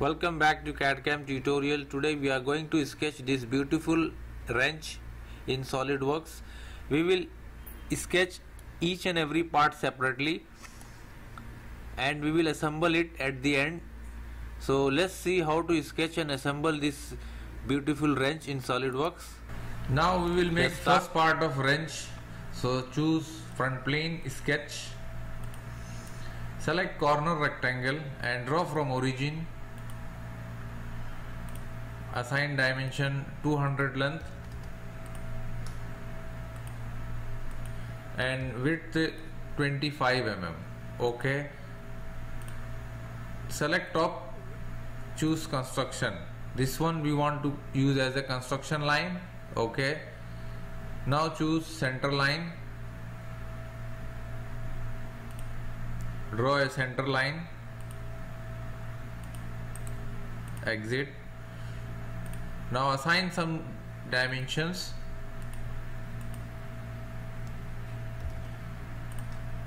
Welcome back to CAD-CAM tutorial. Today we are going to sketch this beautiful wrench in SolidWorks. We will sketch each and every part separately and we will assemble it at the end. So let's see how to sketch and assemble this beautiful wrench in SolidWorks. Now we will make first part of wrench. So choose front plane sketch. Select corner rectangle and draw from origin. Assign dimension 200 length and width 25 mm. Okay. Select top. Choose construction. This one we want to use as a construction line. Okay. Now choose center line. Draw a center line. Exit. Now assign some dimensions.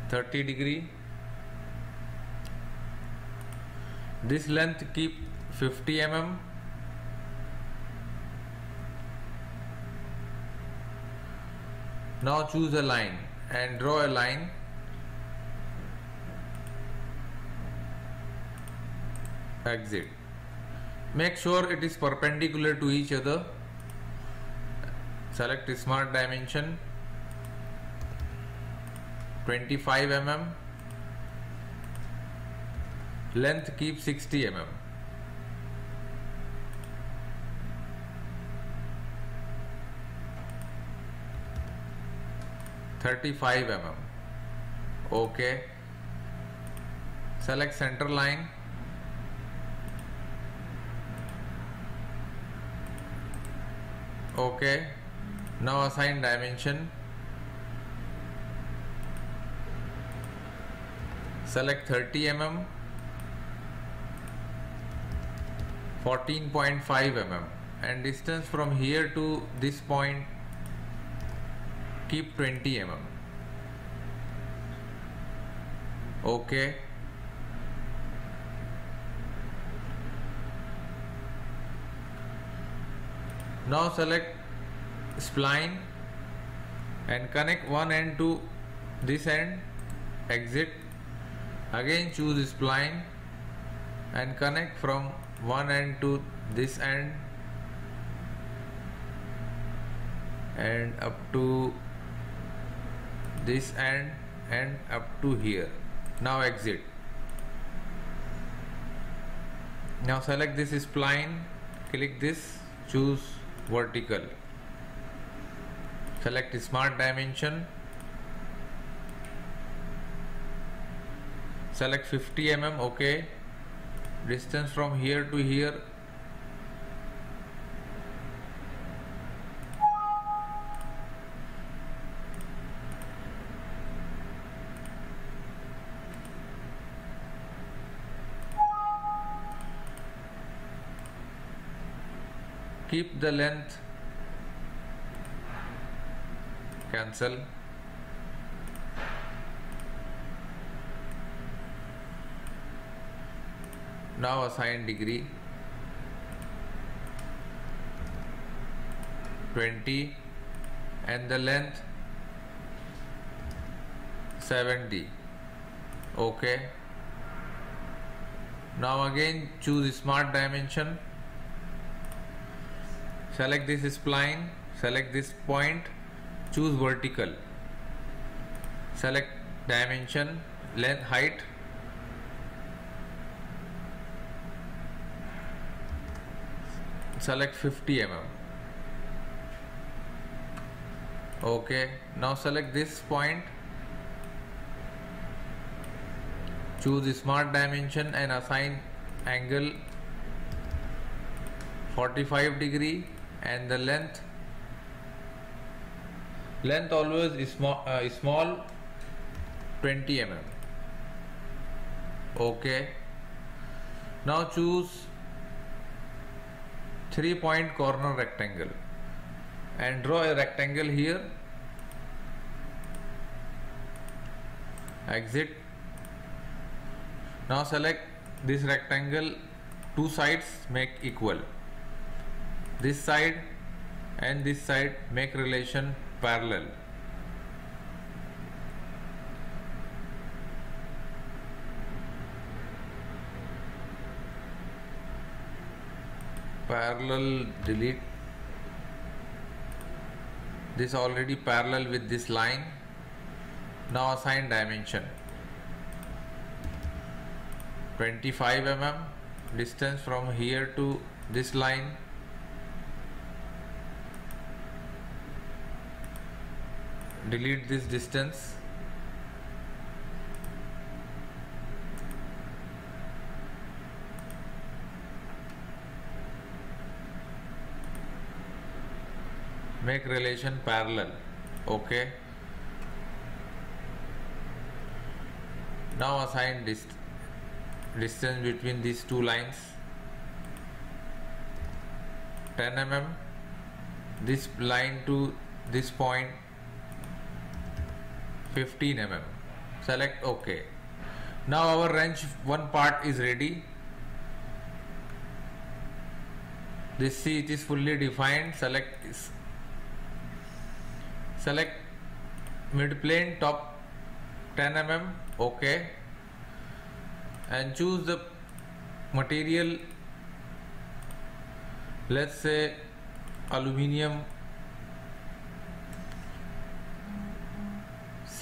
30 degree. This length keep 50 mm. Now choose a line and draw a line. Exit. Make sure it is perpendicular to each other. Select smart dimension 25 mm. Length keep 60 mm. Thirty-five mm. Okay. Select center line. Okay. Now assign dimension. Select 30 mm. 14.5 mm and distance from here to this point keep 20 mm okay now select spline and connect one end to this end exit. Again choose spline and connect from one end to this end and up to this end and up to here. Now exit. Now select this spline click this choose vertical select smart dimension select 50 mm okay distance from here to here keep the length. Cancel. Now assign degree. 20 and the length. 70 okay. Now again choose smart dimension select this spline select this point choose vertical. Select dimension length height. Select 50 mm. Okay now select this point. Choose smart dimension and assign angle 45 degree and the length? Length always is small, uh, small 20 mm okay. Now choose three point corner rectangle. And draw a rectangle here. Exit. Now select this rectangle. Two sides make equal this side and this side make relation parallel. Parallel delete. This already parallel with this line. Now assign dimension. 25 mm distance from here to this line delete this distance. Make relation parallel okay? Now assign dist distance between these two lines. 10 mm this line to this point 15 mm select ok. Now our wrench one part is ready. This see it is fully defined. Select select mid plane top 10 mm okay and choose the material let's say aluminium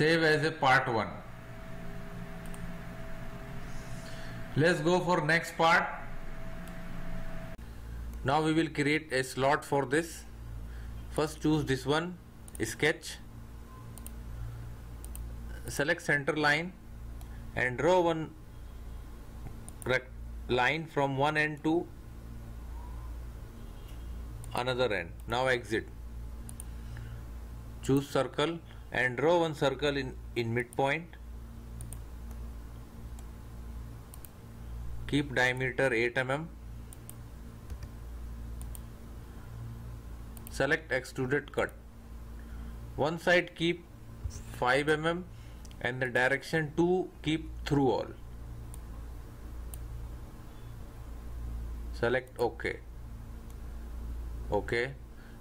save as a part 1 let's go for next part. Now we will create a slot for this. First choose this one sketch. Select center line and draw one line from one end to another end. Now exit. Choose circle and draw one circle in in midpoint. Keep diameter 8 mm. Select extruded cut. One side keep 5 mm and the direction 2 keep through all. Select ok ok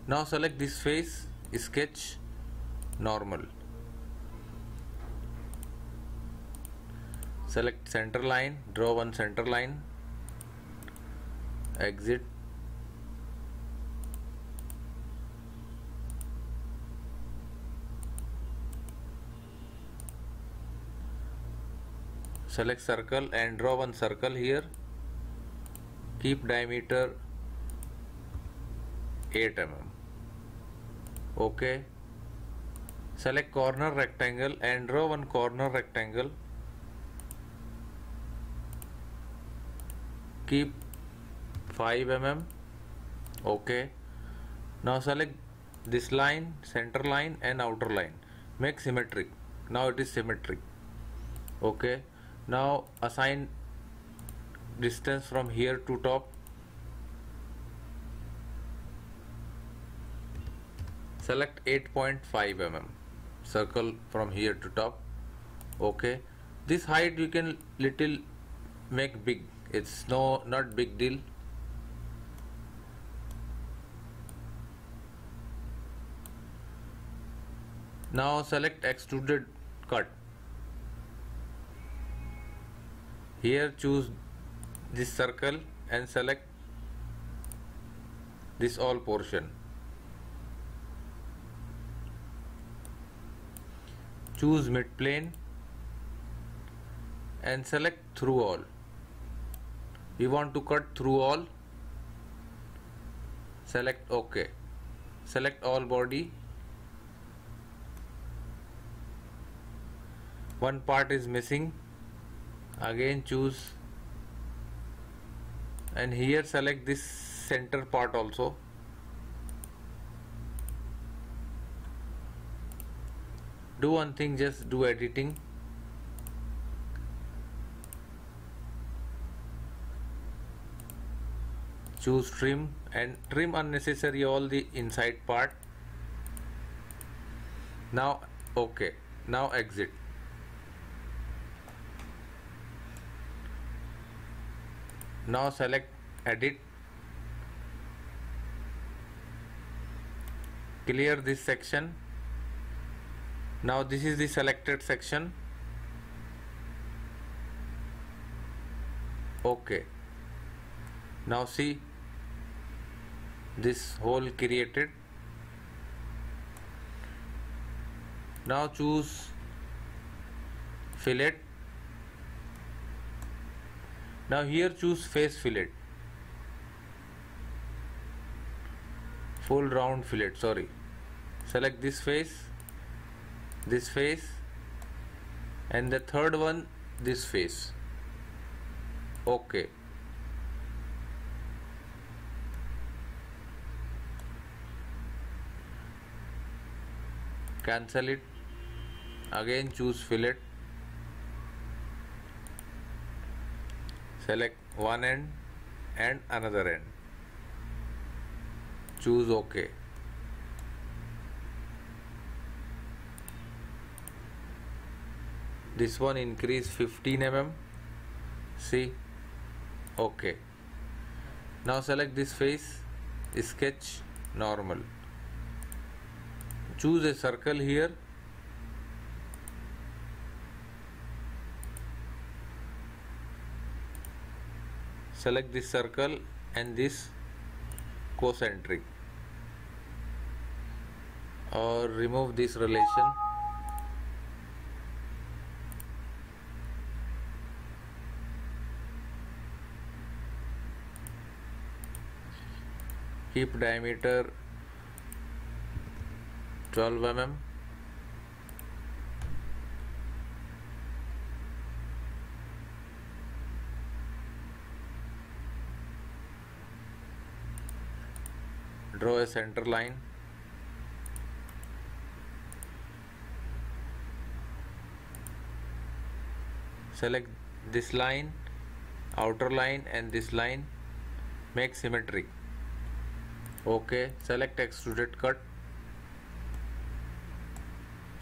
now select this face sketch normal. Select center line draw one center line exit. Select circle and draw one circle here. Keep diameter 8 mm. Okay select corner rectangle and draw one corner rectangle. Keep 5 mm okay. Now select this line center line and outer line. Make symmetric. Now it is symmetric okay. Now assign distance from here to top. Select 8.5 mm circle from here to top. Okay. This height you can little make big. It's no not big deal. Now select extruded cut. Here choose this circle and select this all portion choose mid plane and select through all. We want to cut through all. Select ok. Select all body. One part is missing. Again choose. And here select this center part also do one thing just do editing. Choose trim and trim unnecessary all the inside part. Now okay. Now exit. Now select edit. Clear this section now this is the selected section. Okay. Now see this hole created. Now choose fillet. Now here choose face fillet. Full round fillet sorry. Select this face this face and the third one this face. Okay. Cancel it. Again choose fillet. Select one end and another end. Choose ok this one increase 15 mm see? Okay. Now select this face. Sketch normal. Choose a circle here. Select this circle and this concentric or remove this relation keep diameter 12 mm. Draw a center line. Select this line outer line and this line. Make symmetric okay select extruded cut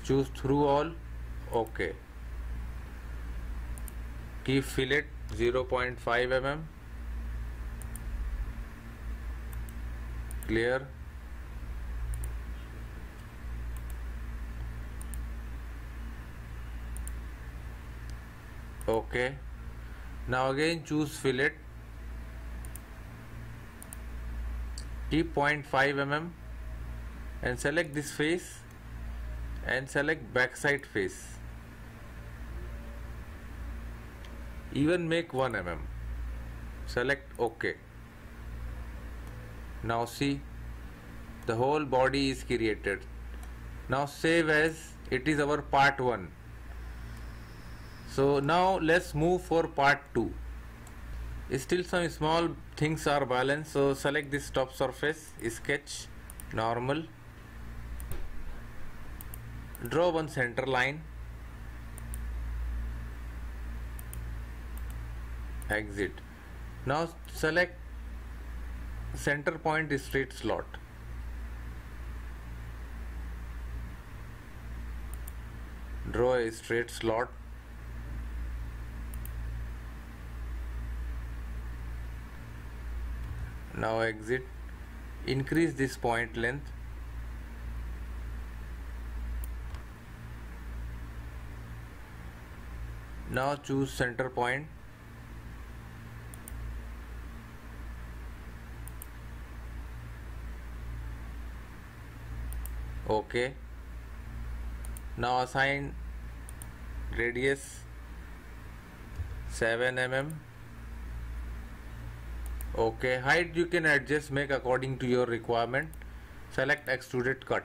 choose through all okay. की fillet 0.5 point mm. Clear okay. Now again choose fillet keep 0.5 mm and select this face and select backside face. Even make 1 mm select ok. Now see the whole body is created. Now save as it is our part 1 so now let's move for part 2 still some small things are balanced so select this top surface sketch normal. Draw one center line. Exit. Now select center point straight slot. Draw a straight slot now exit. Increase this point length. Now choose center point. Okay. Now assign radius 7 mm okay height you can adjust make according to your requirement. Select extruded cut.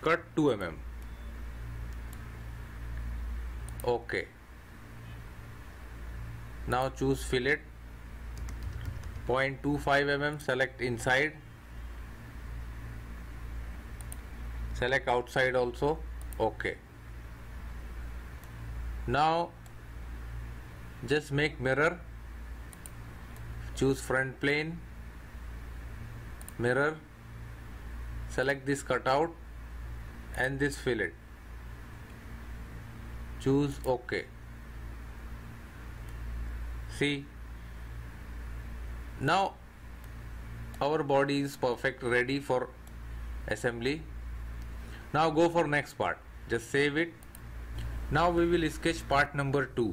Cut 2 mm. Okay. Now choose fillet. 0.25 mm select inside. Select outside also. Okay. Now just make mirror choose front plane mirror select this cutout and this fillet. Choose ok. See now our body is perfect ready for assembly. Now go for next part. Just save it. Now we will sketch part number 2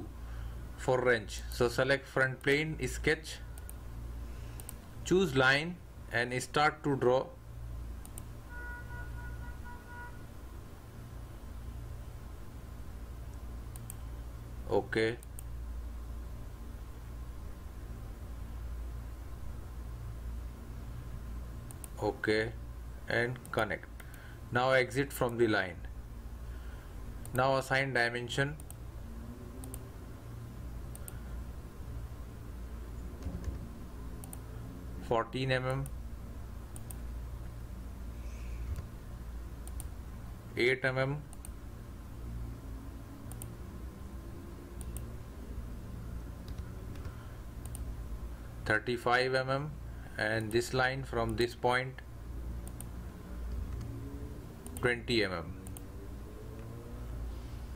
for wrench. So select front plane sketch choose line and start to draw. Okay. Okay. And connect. Now exit from the line. Now assign dimension Fourteen mm, eight mm, thirty-five mm, and this line from this point 20 mm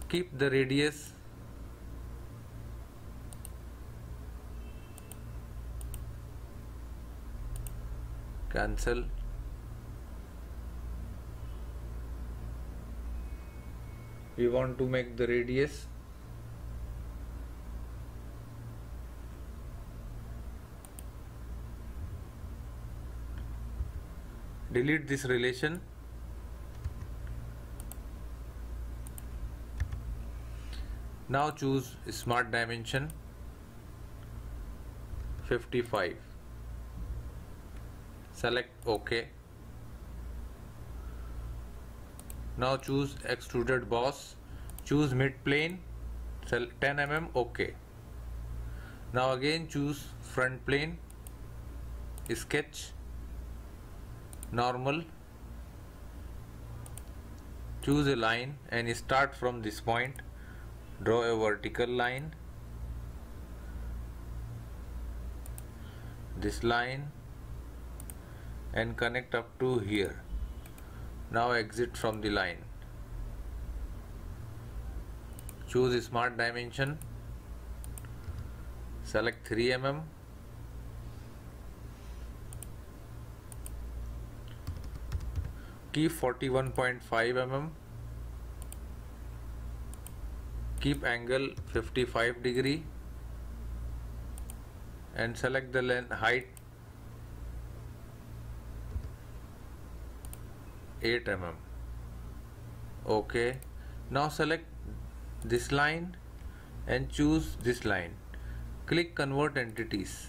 keep the radius cancel. We want to make the radius. Delete this relation. Now choose smart dimension 55 select ok. Now choose extruded boss. Choose mid plane. 10 mm ok. Now again choose front plane. Sketch. Normal. Choose a line and start from this point. Draw a vertical line. This line and connect up to here. Now exit from the line. Choose smart dimension. Select 3 mm. Keep 41.5 mm. Keep angle 55 degree. And select the length height 8 mm okay. Now select this line and choose this line. Click convert entities.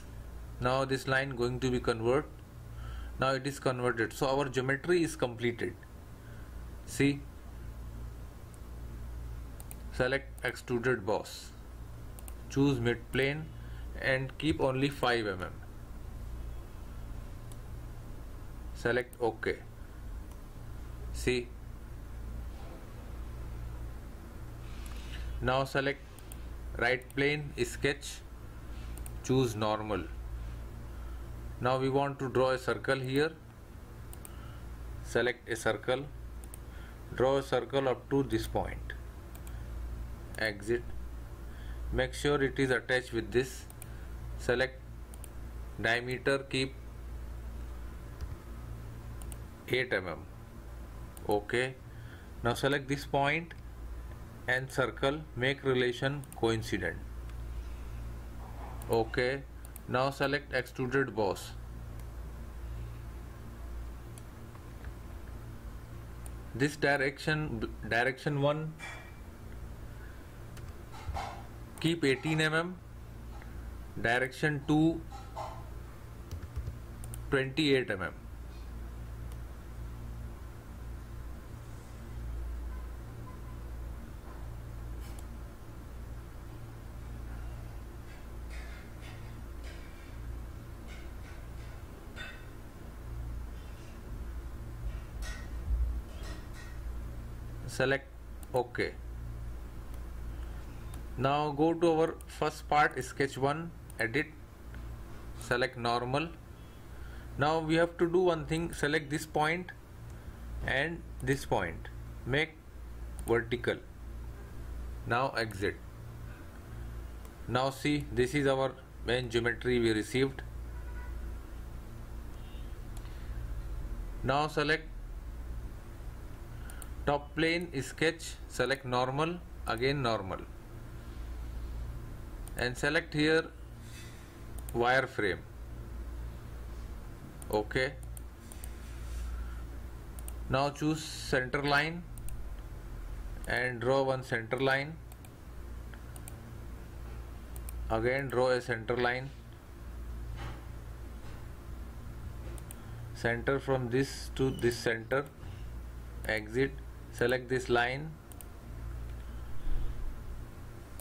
Now this line going to be convert. Now it is converted. So our geometry is completed. See? Select extruded boss. Choose mid plane and keep only 5 mm select ok see now select right plane sketch choose normal. Now we want to draw a circle here. Select a circle. Draw a circle up to this point. Exit. Make sure it is attached with this. Select diameter keep 8 mm okay now select this point and circle make relation coincident okay now select extruded boss this direction direction 1 keep 18 mm direction 2 28 mm select OK. Now go to our first part sketch 1 edit select normal. Now we have to do one thing select this point and this point. Make vertical. Now exit. Now see this is our main geometry we received. Now select top plane sketch select normal again normal. And select here wireframe. Okay. Now choose center line and draw one center line. Again draw a center line. Center from this to this center. Exit select this line.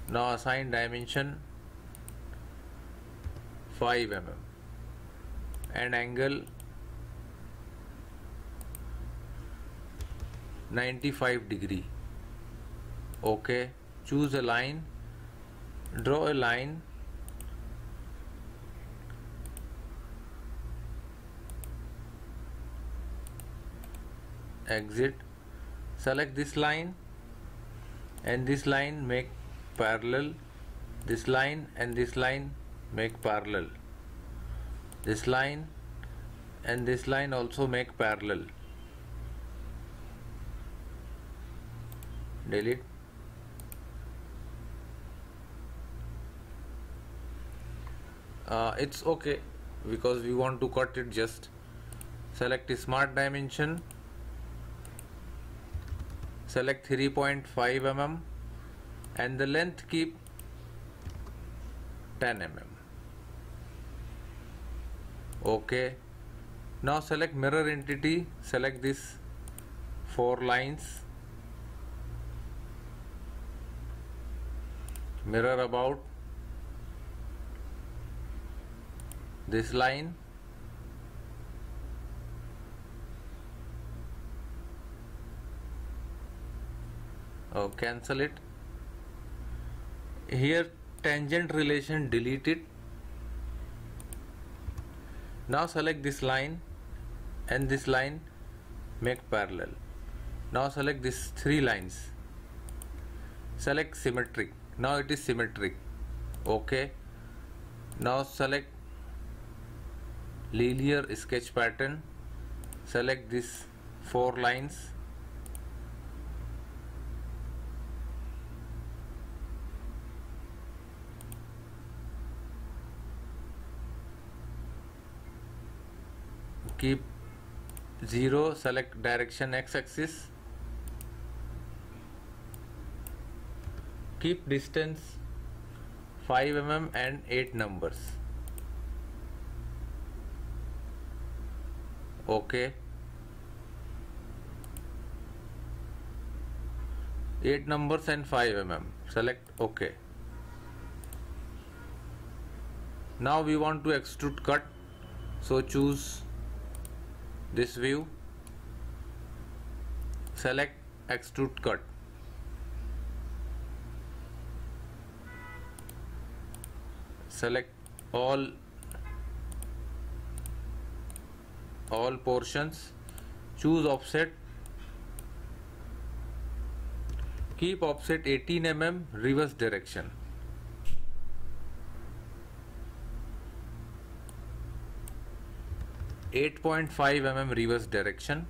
Now assign dimension 5 mm. And angle 95 degree. Okay choose a line. Draw a line. Exit select this line and this line make parallel this line and this line make parallel. This line and this line also make parallel. Delete. Uh, it's okay because we want to cut it just. Select a smart dimension select 3.5 mm and the length keep 10 mm. Okay. Now select mirror entity select this four lines. Mirror about this line oh cancel it. Here tangent relation delete it. Now select this line and this line make parallel. Now select these three lines. Select symmetric. Now it is symmetric. Okay. Now select linear sketch pattern. Select these four lines keep 0 select direction x-axis keep distance 5 mm and 8 numbers. Okay. 8 numbers and 5 mm. Select ok. Now we want to extrude cut. So choose this view. Select extrude cut. Select all all portions. Choose offset. Keep offset 18 mm reverse direction 8.5 mm reverse direction.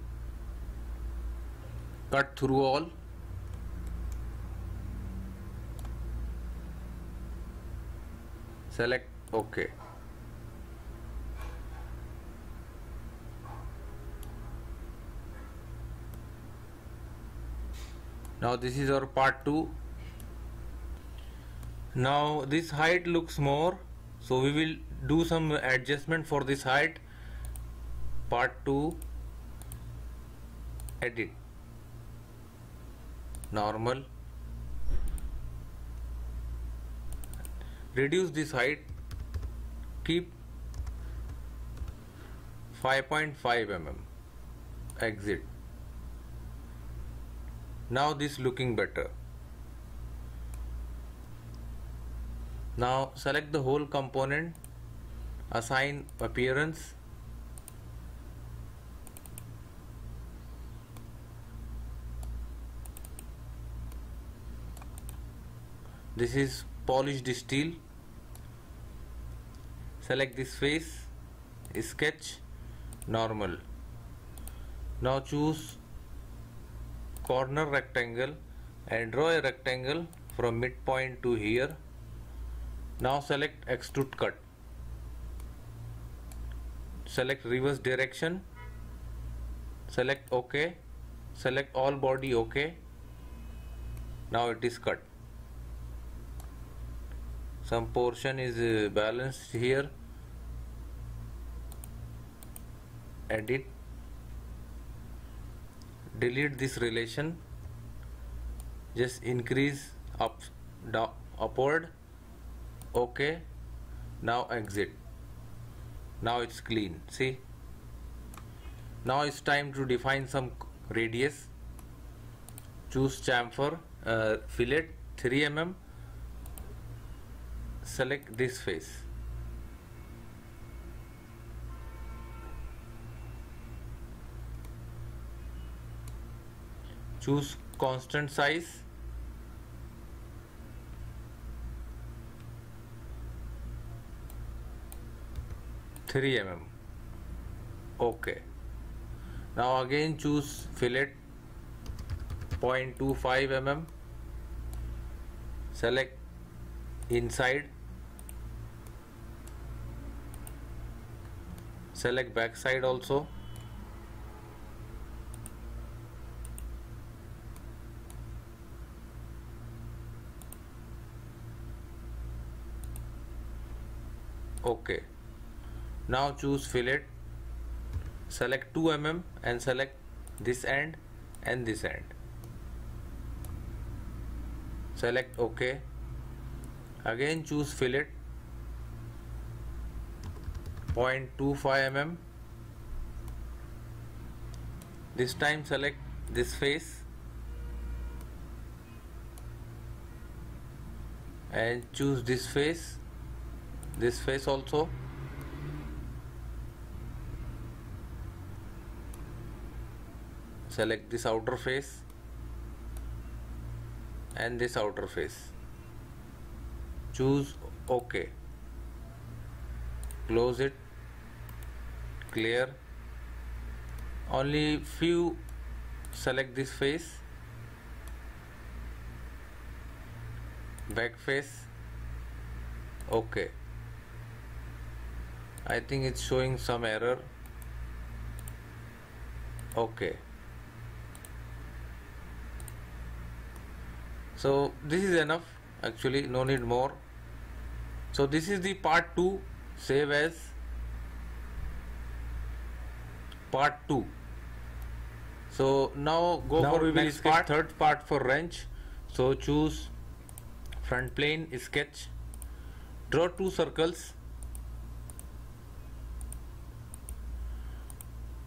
Cut through all. Select ok. Now this is our part 2 now this height looks more. So we will do some adjustment for this height part 2 edit. Normal. Reduce this height. Keep 5.5 mm. Exit. Now this looking better. Now select the whole component. Assign appearance this is polished steel. Select this face. Sketch. Normal. Now choose corner rectangle and draw a rectangle from midpoint to here. Now select extrude cut. Select reverse direction. Select ok. Select all body ok. Now it is cut some portion is uh, balanced here. Edit. Delete this relation. Just increase up down upward. Okay now exit. Now it's clean. See? Now it's time to define some radius. Choose chamfer uh, fillet 3 mm select this face choose constant size Three mm. Okay. Now again choose fillet 0.25 mm. Select inside. Select back side also. okay. Now choose fillet. Select 2 mm and select this end and this end. Select ok again choose fillet 0.25 mm this time select this face. And choose this face. This face also. Select this outer face. And this outer face. Choose ok. Close it clear. Only few select this face. Back face. Okay. I think it's showing some error. Okay. So this is enough. Actually no need more. So this is the part 2 save as part 2 so now go now for next part. third part for wrench. So choose front plane sketch. Draw two circles.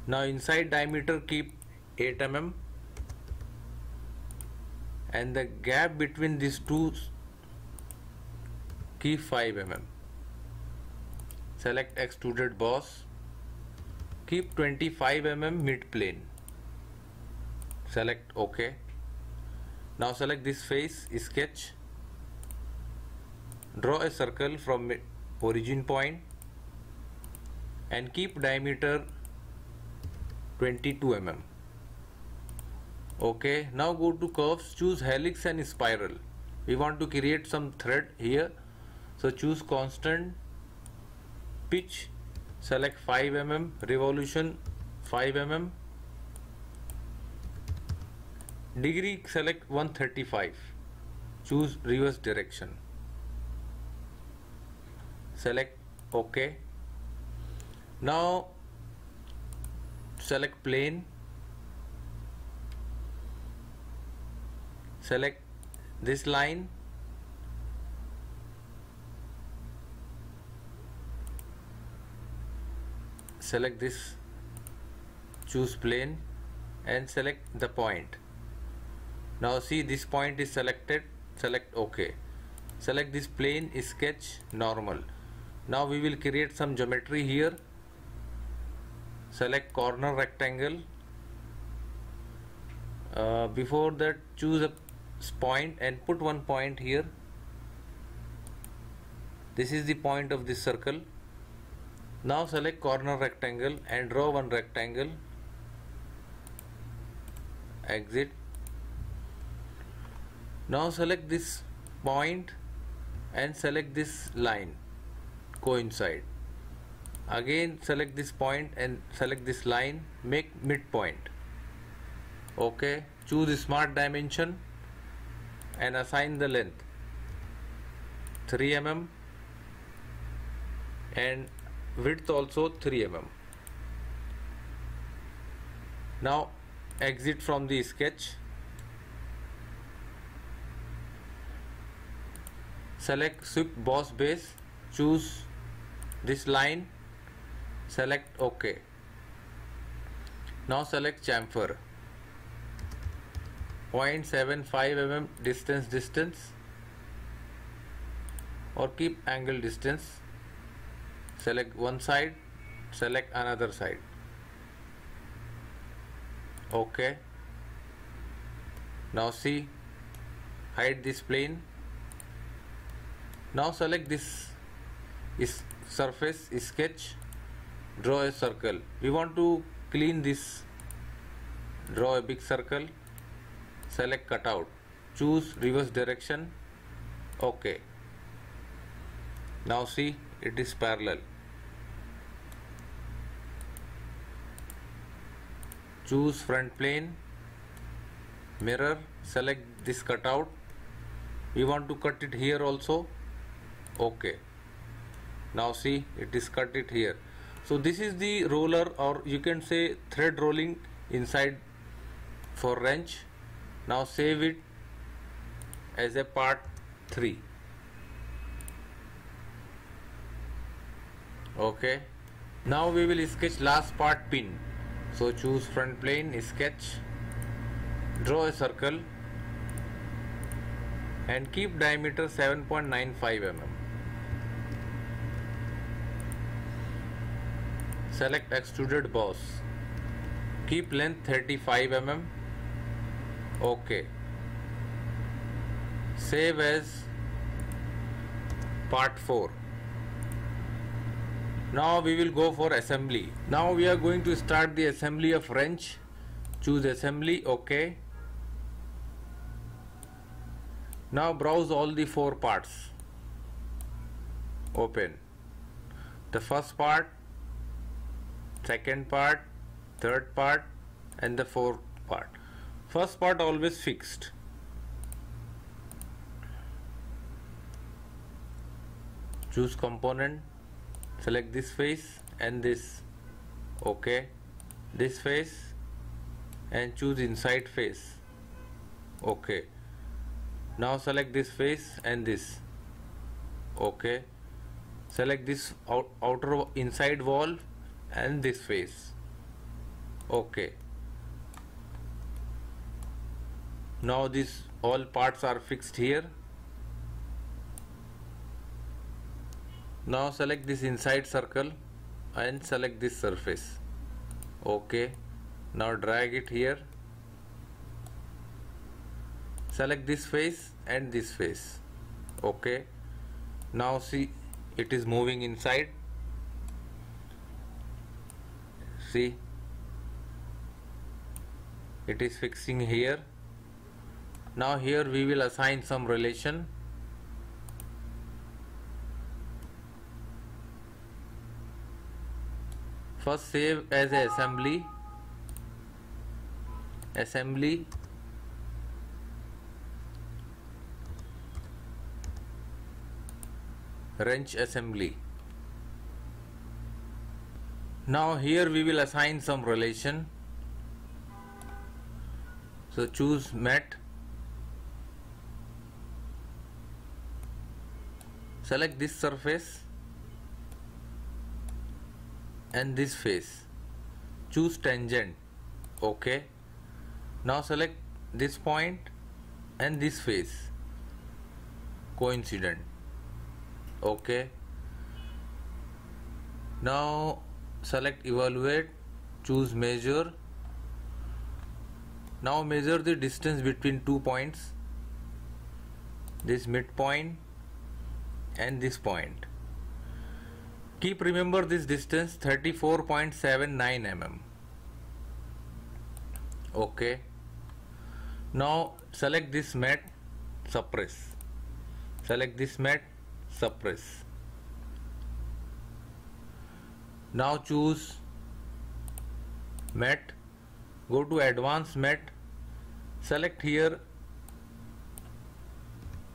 Now inside diameter keep 8 mm. And the gap between these two keep 5 mm. Select extruded boss keep 25 mm mid plane. Select ok. Now select this face sketch. Draw a circle from origin point. And keep diameter 22 mm okay now go to curves. Choose helix and spiral. We want to create some thread here. So choose constant pitch select 5 mm revolution 5 mm degree select 135 choose reverse direction select ok now select plane select this line select this choose plane and select the point. Now see this point is selected select ok. Select this plane sketch normal. Now we will create some geometry here. Select corner rectangle. Uh, before that choose a point and put one point here. This is the point of this circle now select corner rectangle and draw one rectangle. Exit. Now select this point and select this line. Coincide. Again select this point and select this line. Make midpoint. Okay. Choose smart dimension and assign the length. 3 mm and width also 3 mm. Now exit from the sketch. Select swept boss base. Choose this line. Select ok. Now select chamfer. 0.75 mm distance distance. Or keep angle distance select one side select another side. Okay. Now see hide this plane. Now select this is surface sketch draw a circle. We want to clean this draw a big circle select cutout. Choose reverse direction. Okay. Now see it is parallel choose front plane mirror select this cutout. We want to cut it here also. Okay. Now see it is cut it here. So this is the roller or you can say thread rolling inside for wrench. Now save it as a part 3 okay. Now we will sketch last part pin so choose front plane sketch draw a circle and keep diameter 7.95 mm. Select extruded boss. Keep length 35 mm. Okay save as part 4 now we will go for assembly. Now we are going to start the assembly of wrench. Choose assembly ok now browse all the four parts. Open. The first part second part third part and the fourth part. First part always fixed. Choose component select this face and this okay? This face and choose inside face okay? Now select this face and this okay? Select this out, outer inside wall and this face okay? Now these all parts are fixed here now select this inside circle and select this surface. Okay. Now drag it here. Select this face and this face. Okay. Now see it is moving inside. See. It is fixing here. Now here we will assign some relation first save as a assembly. Assembly. Wrench assembly. Now here we will assign some relation. So choose mate select this surface and this face. Choose tangent okay? Now select this point and this face. Coincident okay? Now select evaluate choose measure. Now measure the distance between two points this midpoint and this point Keep remember this distance 34.79 mm. Okay. now select this mate suppress. Select this mate suppress. Now choose mate. Go to advanced mate. Select here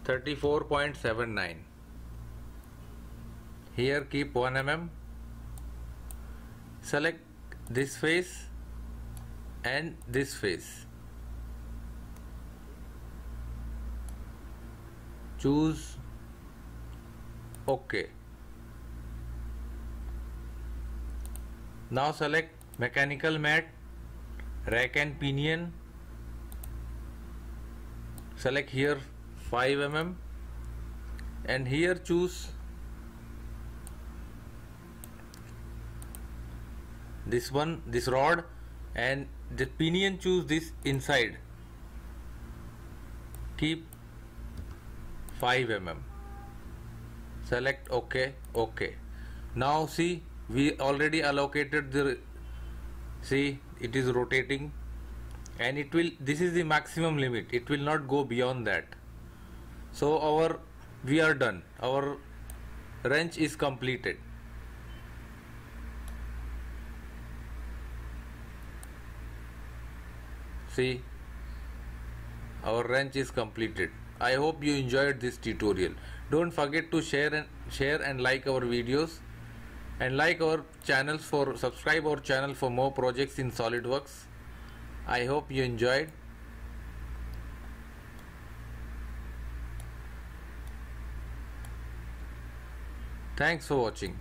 34.79 here keep 1 mm select this face and this face. Choose ok now select mechanical mate rack and pinion. Select here 5 mm and here choose this one this rod and the pinion choose this inside. Keep 5 mm select ok ok. Now see we already allocated the see it is rotating. And it will this is the maximum limit. It will not go beyond that. So our we are done. Our wrench is completed see our wrench is completed. I hope you enjoyed this tutorial. Don't forget to share and share and like our videos and like our channels for subscribe our channel for more projects in solidworks. I hope you enjoyed. Thanks for watching